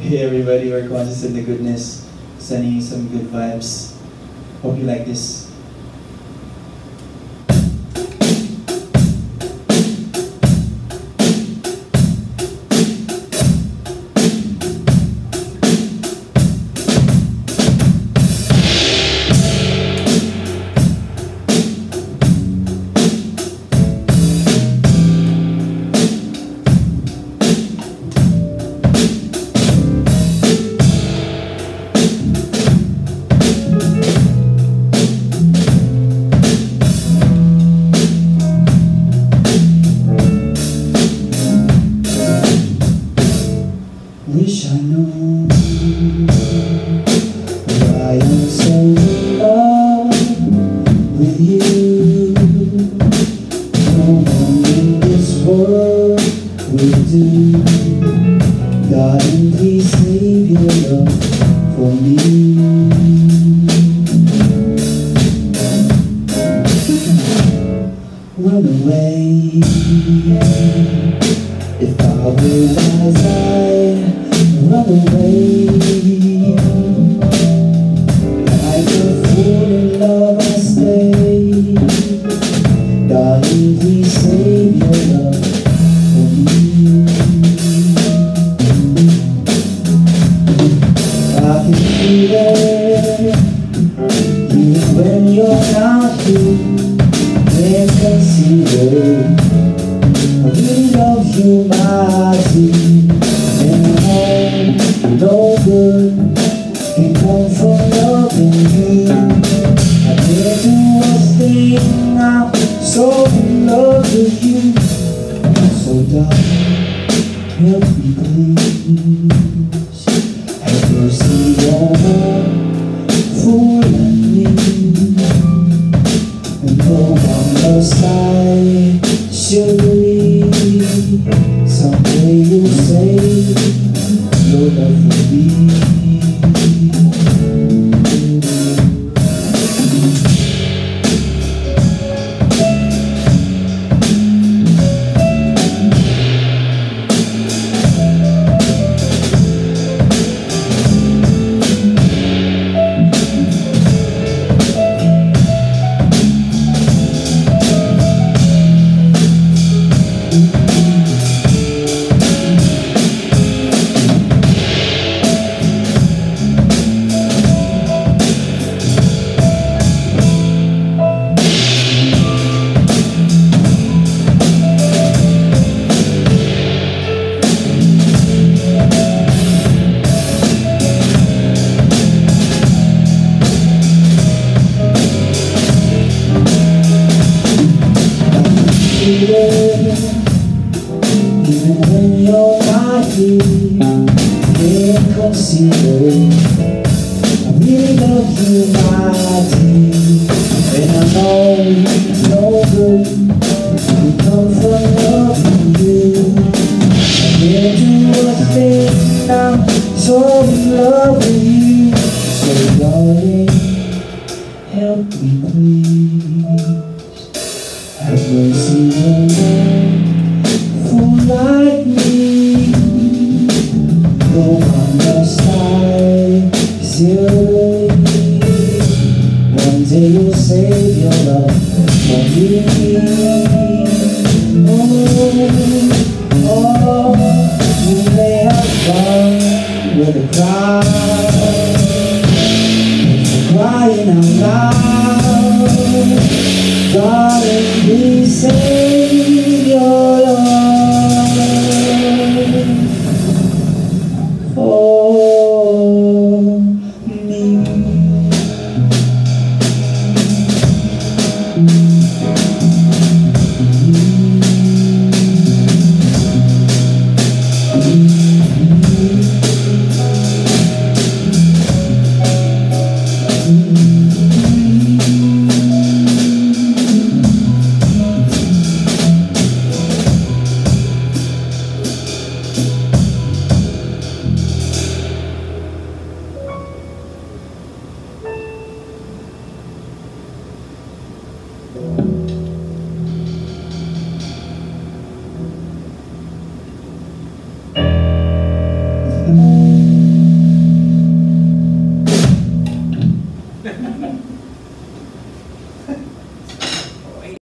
Hey everybody, we're Conscious and the Goodness, sending you some good vibes. Hope you like this. God, please save your love for me. Run away. If I were as I run away when you're not here Can't I really love you, my dear And know no good Can from loving you I can't do a thing I'm so in love with you So darling, help me please Have mercy on a fool like me cansado. Even when you're not here Can't conceal it. I really love you, my dear like me. I still. One day you'll save your love for me. Oh, oh, you may have fun with cry, crying out loud. Darling, Amen.